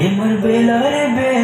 এমার বেলা রে বেলা